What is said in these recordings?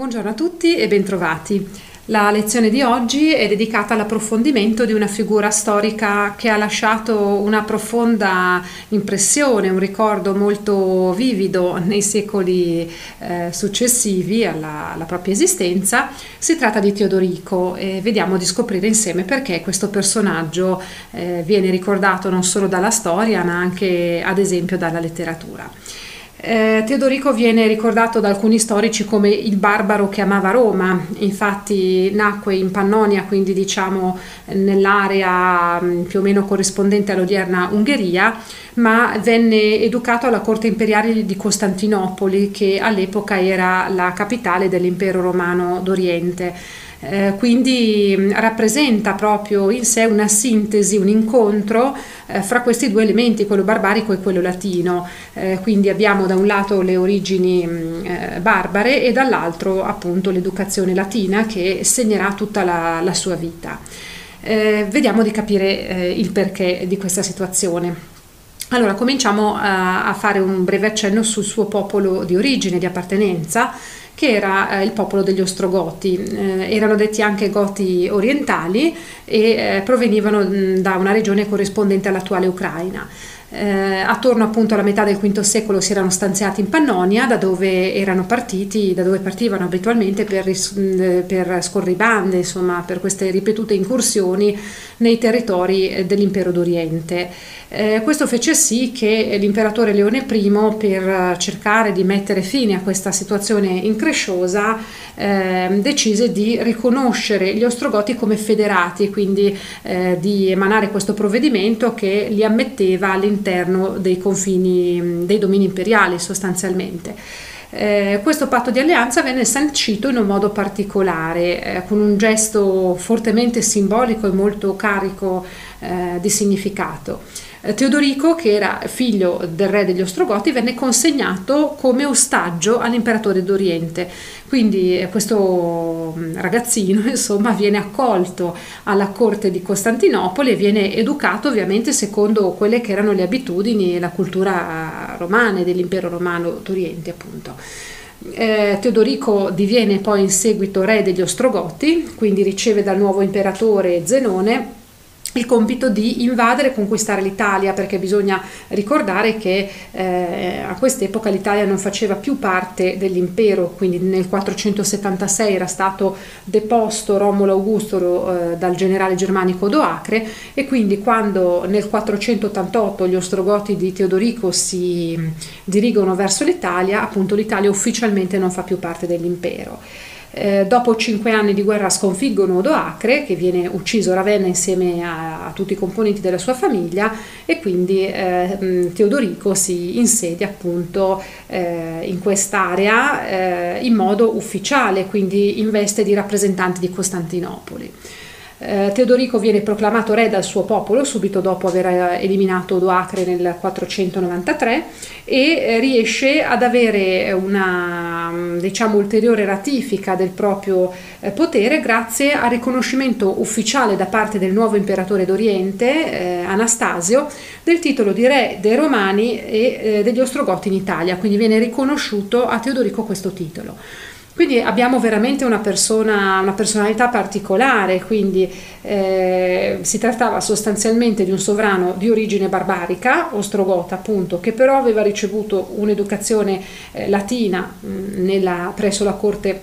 Buongiorno a tutti e bentrovati. La lezione di oggi è dedicata all'approfondimento di una figura storica che ha lasciato una profonda impressione, un ricordo molto vivido nei secoli eh, successivi alla, alla, propria esistenza. Si tratta di Teodorico e vediamo di scoprire insieme perché questo personaggio eh, viene ricordato non solo dalla storia ma anche ad esempio dalla letteratura. Eh, Teodorico viene ricordato da alcuni storici come il barbaro che amava Roma, infatti nacque in Pannonia, quindi diciamo nell'area mm, più o meno corrispondente all'odierna Ungheria, ma venne educato alla corte imperiale di Costantinopoli, che all'epoca era la capitale dell'impero romano d'Oriente. Eh, quindi mm, rappresenta proprio in sé una sintesi, un incontro eh, fra questi due elementi, quello barbarico e quello latino. Eh, quindi abbiamo da un lato le origini mm, eh, barbare e dall'altro appunto l'educazione latina che segnerà tutta la, la sua vita. Eh, vediamo di capire eh, il perché di questa situazione. Allora, cominciamo a, a fare un breve accenno sul suo popolo di origine, di appartenenza che era eh, il popolo degli Ostrogoti. Eh, erano detti anche Goti orientali e eh, provenivano mh, da una regione corrispondente all'attuale Ucraina. Eh, attorno appunto alla metà del V secolo si erano stanziati in Pannonia, da dove erano partiti, da dove partivano abitualmente per, per scorribande, insomma, per queste ripetute incursioni nei territori eh, dell'impero d'Oriente. Eh, questo fece sì che l'imperatore Leone I, per cercare di mettere fine a questa situazione incresciosa, eh, decise di riconoscere gli Ostrogoti come federati, quindi eh, di emanare questo provvedimento che li ammetteva all'interno dei confini dei domini imperiali sostanzialmente. Eh, questo patto di alleanza venne sancito in un modo particolare, eh, con un gesto fortemente simbolico e molto carico eh, di significato. Eh, Teodorico, che era figlio del re degli Ostrogoti, venne consegnato come ostaggio all'imperatore d'Oriente. Quindi eh, questo mm, ragazzino insomma, viene accolto alla corte di Costantinopoli e viene educato ovviamente secondo quelle che erano le abitudini e la cultura romana dell'impero romano d'Oriente appunto. Eh, Teodorico diviene poi in seguito re degli Ostrogoti, quindi riceve dal nuovo imperatore Zenone il compito di invadere e conquistare l'Italia, perché bisogna ricordare che eh, a quest'epoca l'Italia non faceva più parte dell'impero, quindi nel 476 era stato deposto Romolo Augusto eh, dal generale germanico Odoacre e quindi quando nel 488 gli ostrogoti di Teodorico si dirigono verso l'Italia, appunto l'Italia ufficialmente non fa più parte dell'impero. Eh, dopo cinque anni di guerra sconfiggono Odoacre, che viene ucciso Ravenna insieme a, a, tutti i componenti della sua famiglia, e quindi eh, Teodorico si insedia appunto eh, in quest'area eh, in modo ufficiale, quindi in veste di rappresentante di Costantinopoli. Eh, Teodorico viene proclamato re dal suo popolo subito dopo aver eh, eliminato Odoacre nel 493 e eh, riesce ad avere una mm, diciamo, ulteriore ratifica del proprio eh, potere grazie al riconoscimento ufficiale da parte del nuovo imperatore d'Oriente, eh, Anastasio, del titolo di re dei Romani e eh, degli Ostrogoti in Italia, quindi viene riconosciuto a Teodorico questo titolo. Quindi abbiamo veramente una, persona, una personalità particolare, quindi eh, si trattava sostanzialmente di un sovrano di origine barbarica, ostrogota appunto, che però aveva ricevuto un'educazione eh, latina mh, nella, presso la corte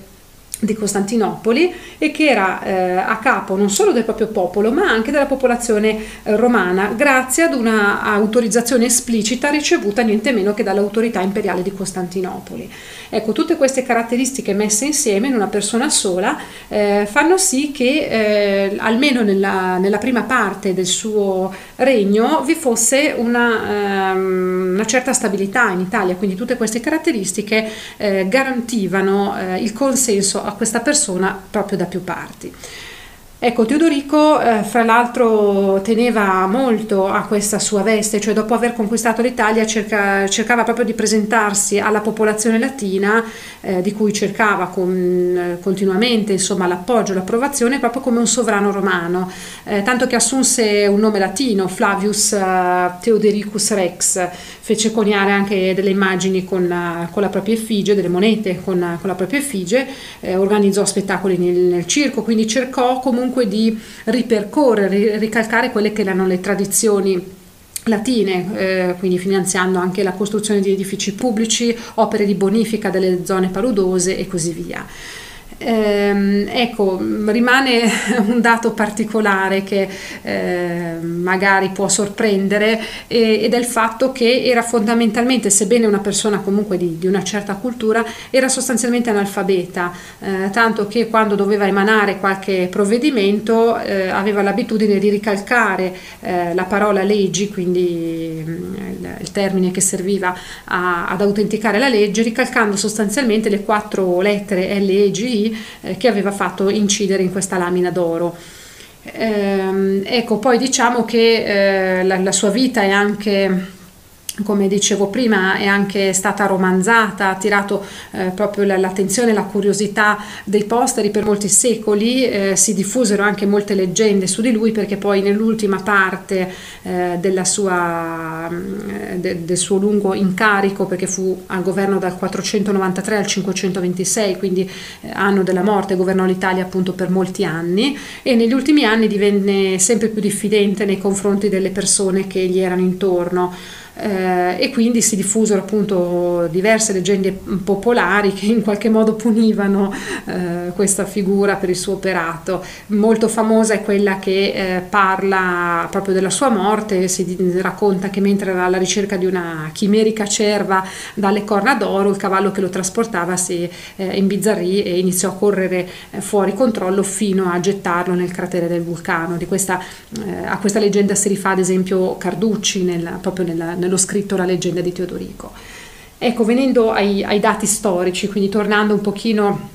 di Costantinopoli e che era eh, a capo non solo del proprio popolo ma anche della popolazione eh, romana grazie ad una autorizzazione esplicita ricevuta niente meno che dall'autorità imperiale di Costantinopoli. Ecco, tutte queste caratteristiche messe insieme in una persona sola eh, fanno sì che eh, almeno nella, nella, prima parte del suo regno vi fosse una, ehm, una, certa stabilità in Italia, quindi tutte queste caratteristiche eh, garantivano eh, il consenso a questa persona proprio da più parti. Ecco, Teodorico eh, fra l'altro teneva molto a questa sua veste, cioè dopo aver conquistato l'Italia cerca, cercava proprio di presentarsi alla popolazione latina, eh, di cui cercava con, continuamente insomma, l'appoggio, l'approvazione, proprio come un sovrano romano, eh, tanto che assunse un nome latino, Flavius eh, Theodoricus Rex, fece coniare anche delle immagini con, con la propria effigie, delle monete con, con la propria effigie, eh, organizzò spettacoli nel, nel circo, quindi cercò comunque comunque di ripercorrere, ricalcare quelle che erano le tradizioni latine, eh, quindi finanziando anche la costruzione di edifici pubblici, opere di bonifica delle zone paludose e così via. Eh, ecco, rimane un dato particolare che eh, magari può sorprendere eh, ed è il fatto che era fondamentalmente, sebbene una persona comunque di, di una certa cultura, era sostanzialmente analfabeta, eh, tanto che quando doveva emanare qualche provvedimento eh, aveva l'abitudine di ricalcare eh, la parola leggi, quindi mm, il, il, termine che serviva a, ad autenticare la legge, ricalcando sostanzialmente le quattro lettere L, E, G, I eh, che aveva fatto incidere in questa lamina d'oro. Eh, ecco, poi diciamo che eh, la, la sua vita è anche come dicevo prima, è anche stata romanzata, ha attirato eh, proprio l'attenzione e la curiosità dei posteri per molti secoli, eh, si diffusero anche molte leggende su di lui perché poi nell'ultima parte eh, sua, mm, de, del suo lungo incarico, perché fu al governo dal 493 al 526, quindi eh, anno della morte, governò l'Italia appunto per molti anni e negli ultimi anni divenne sempre più diffidente nei confronti delle persone che gli erano intorno eh, e quindi si diffusero appunto diverse leggende popolari che in qualche modo punivano eh, questa figura per il suo operato. Molto famosa è quella che eh, parla proprio della sua morte, si racconta che mentre era alla ricerca di una chimerica cerva dalle corna d'oro, il cavallo che lo trasportava si eh, imbizzarrì e iniziò a correre eh, fuori controllo fino a gettarlo nel cratere del vulcano. Questa, eh, a questa leggenda si rifà ad esempio Carducci nel, proprio nella, nella nello scritto La leggenda di Teodorico. Ecco, venendo ai, ai dati storici, quindi tornando un pochino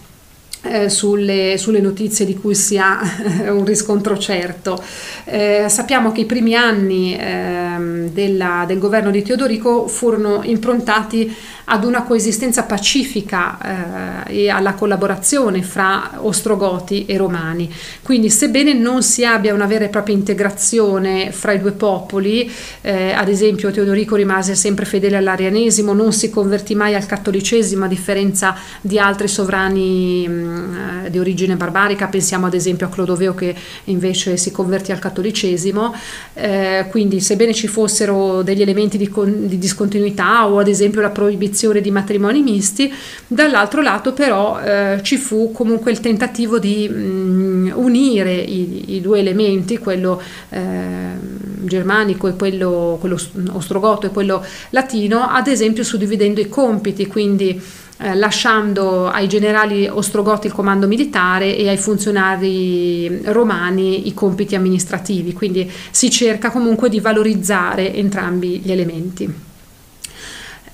eh, sulle, sulle, notizie di cui si ha un riscontro certo. Eh, sappiamo che i primi anni eh, della, del governo di Teodorico furono improntati ad una coesistenza pacifica eh, e alla collaborazione fra ostrogoti e romani. Quindi sebbene non si abbia una vera e propria integrazione fra i due popoli, eh, ad esempio Teodorico rimase sempre fedele all'arianesimo, non si convertì mai al cattolicesimo a differenza di altri sovrani eh, di origine barbarica, pensiamo ad esempio a Clodoveo che invece si convertì al cattolicesimo, eh, quindi sebbene ci fossero degli elementi di, con, di discontinuità o ad esempio la proibizione proibizione di matrimoni misti, dall'altro lato però eh, ci fu comunque il tentativo di mh, mm, unire i, i, due elementi, quello eh, germanico e quello, quello ostrogoto e quello latino, ad esempio suddividendo i compiti, quindi eh, lasciando ai generali ostrogoti il comando militare e ai funzionari romani i compiti amministrativi, quindi si cerca comunque di valorizzare entrambi gli elementi.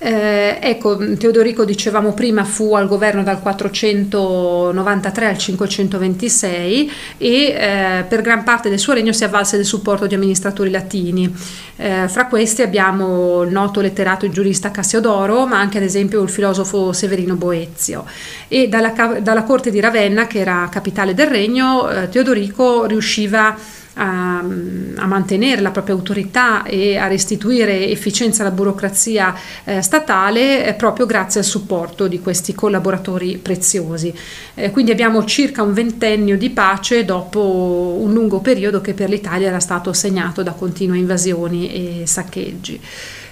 Eh, ecco, Teodorico dicevamo prima fu al governo dal 493 al 526 e eh, per gran parte del suo regno si avvalse del supporto di amministratori latini. Eh, fra questi abbiamo il noto letterato e giurista Cassiodoro, ma anche ad esempio il filosofo Severino Boezio. E dalla, dalla corte di Ravenna, che era capitale del regno, eh, Teodorico riusciva a a, a, mantenere la propria autorità e a restituire efficienza alla burocrazia eh, statale eh, proprio grazie al supporto di questi collaboratori preziosi. Eh, quindi abbiamo circa un ventennio di pace dopo un lungo periodo che per l'Italia era stato segnato da continue invasioni e saccheggi.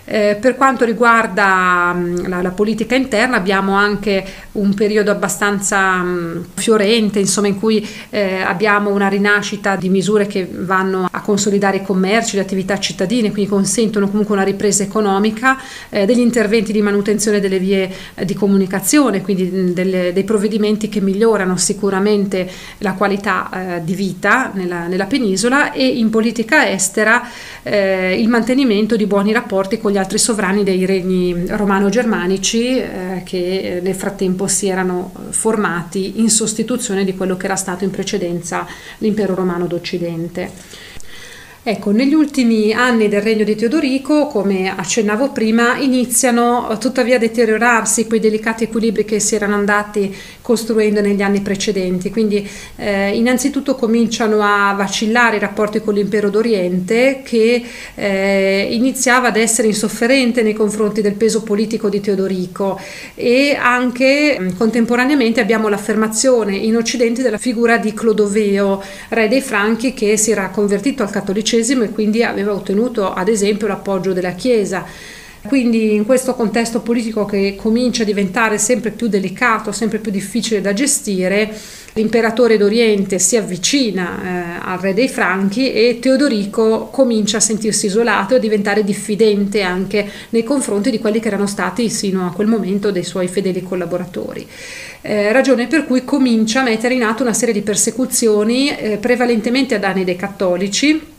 Eh, per quanto riguarda mh, la, la, politica interna abbiamo anche un periodo abbastanza mh, fiorente, insomma, in cui eh, abbiamo una rinascita di misure che vanno a consolidare i commerci, le attività cittadine, quindi consentono comunque una ripresa economica, eh, degli interventi di manutenzione delle vie eh, di comunicazione, quindi delle, dei provvedimenti che migliorano sicuramente la qualità eh, di vita nella, nella, penisola e in politica estera eh, il mantenimento di buoni rapporti con gli altri sovrani dei regni romano-germanici eh, che nel frattempo si erano formati in sostituzione di quello che era stato in precedenza l'impero romano d'Occidente. Ecco, negli ultimi anni del regno di Teodorico, come accennavo prima, iniziano tuttavia a deteriorarsi quei delicati equilibri che si erano andati costruendo negli anni precedenti. Quindi eh, innanzitutto cominciano a vacillare i rapporti con l'impero d'Oriente che eh, iniziava ad essere insofferente nei confronti del peso politico di Teodorico e anche mm, contemporaneamente abbiamo l'affermazione in Occidente della figura di Clodoveo, re dei Franchi che si era convertito al cattolicesimo e quindi aveva ottenuto ad esempio l'appoggio della Chiesa. Quindi in questo contesto politico che comincia a diventare sempre più delicato, sempre più difficile da gestire, l'imperatore d'Oriente si avvicina eh, al re dei Franchi e Teodorico comincia a sentirsi isolato e a diventare diffidente anche nei confronti di quelli che erano stati sino a quel momento dei suoi fedeli collaboratori. Eh, ragione per cui comincia a mettere in atto una serie di persecuzioni eh, prevalentemente a danni dei cattolici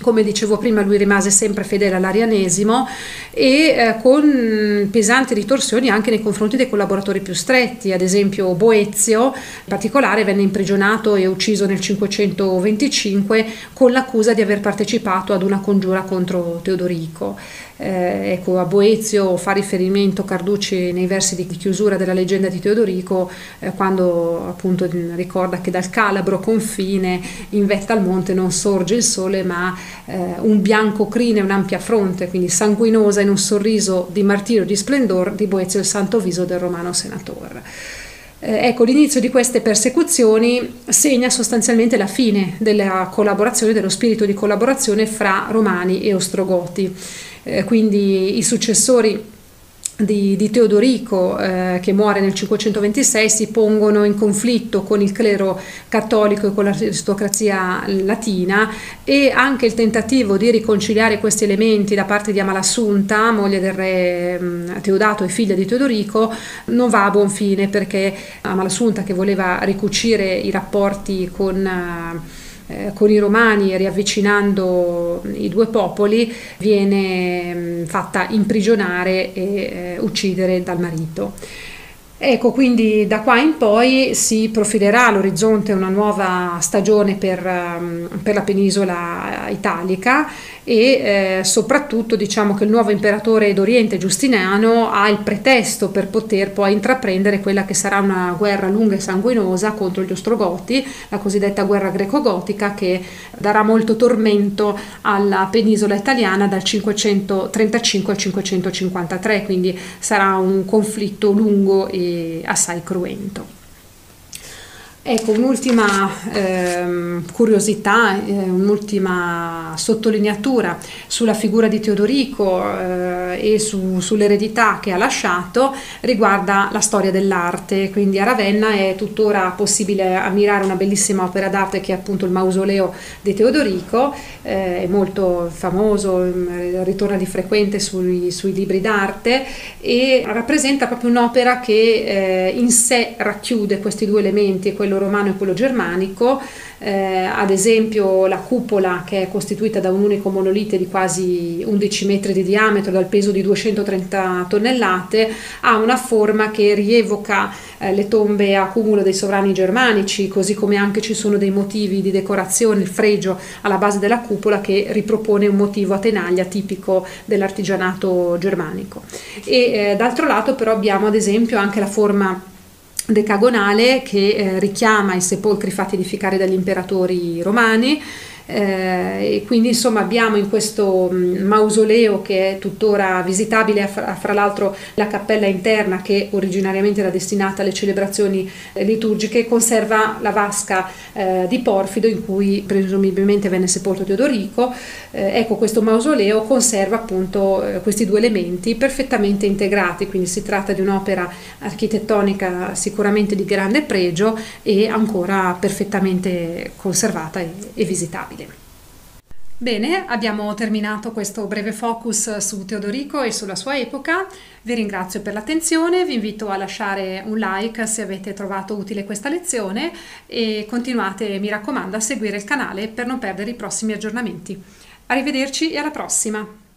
come dicevo prima, lui rimase sempre fedele all'arianesimo e eh, con pesanti ritorsioni anche nei confronti dei collaboratori più stretti, ad esempio Boezio, in particolare venne imprigionato e ucciso nel 525 con l'accusa di aver partecipato ad una congiura contro Teodorico. Eh, ecco, a Boezio fa riferimento Carducci nei versi di chiusura della leggenda di Teodorico eh, quando appunto ricorda che dal calabro confine in vetta al monte non sorge il sole ma eh, un bianco crine un'ampia fronte, quindi sanguinosa in un sorriso di martirio di splendor di Boezio il santo viso del romano senatore. Eh, ecco, l'inizio di queste persecuzioni segna sostanzialmente la fine della collaborazione, dello spirito di collaborazione fra romani e ostrogoti. Eh, quindi i successori di, di Teodorico eh, che muore nel 526 si pongono in conflitto con il clero cattolico e con l'aristocrazia latina e anche il tentativo di riconciliare questi elementi da parte di Amalassunta, moglie del re Teodato e figlia di Teodorico, non va a buon fine perché Amalassunta che voleva ricucire i rapporti con... Uh, con i romani riavvicinando i due popoli viene mh, fatta imprigionare e eh, uccidere dal marito. Ecco, quindi da qua in poi si profilerà all'orizzonte una nuova stagione per, per la penisola italica e eh, soprattutto diciamo che il nuovo imperatore d'Oriente Giustiniano ha il pretesto per poter poi intraprendere quella che sarà una guerra lunga e sanguinosa contro gli Ostrogoti, la cosiddetta guerra greco-gotica che darà molto tormento alla penisola italiana dal 535 al 553, quindi sarà un conflitto lungo e assai cruento. Ecco, un'ultima ehm, curiosità, eh, un'ultima sottolineatura sulla figura di Teodorico eh, e su, sull'eredità che ha lasciato riguarda la storia dell'arte. Quindi a Ravenna è tuttora possibile ammirare una bellissima opera d'arte che è appunto il mausoleo di Teodorico, eh, è molto famoso, mm, ritorna di frequente sui, sui, libri d'arte e rappresenta proprio un'opera che eh, in sé racchiude questi due elementi, quello romano e quello germanico, eh, ad esempio la cupola che è costituita da un unico monolite di quasi 11 metri di diametro dal peso di 230 tonnellate ha una forma che rievoca eh, le tombe a cumulo dei sovrani germanici così come anche ci sono dei motivi di decorazione, il fregio alla base della cupola che ripropone un motivo a tenaglia tipico dell'artigianato germanico. E eh, d'altro lato però abbiamo ad esempio anche la forma decagonale che eh, richiama i sepolcri fatti edificare dagli imperatori romani eh, e quindi insomma abbiamo in questo mm, mausoleo che è tuttora visitabile, fra, fra l'altro la cappella interna che originariamente era destinata alle celebrazioni eh, liturgiche conserva la vasca eh, di Porfido in cui presumibilmente venne sepolto Teodorico. Eh, ecco questo mausoleo conserva appunto eh, questi due elementi perfettamente integrati, quindi si tratta di un'opera architettonica sicuramente di grande pregio e ancora perfettamente conservata e, e visitabile. Bene, abbiamo terminato questo breve focus su Teodorico e sulla sua epoca. Vi ringrazio per l'attenzione, vi invito a lasciare un like se avete trovato utile questa lezione e continuate, mi raccomando, a seguire il canale per non perdere i prossimi aggiornamenti. Arrivederci e alla prossima!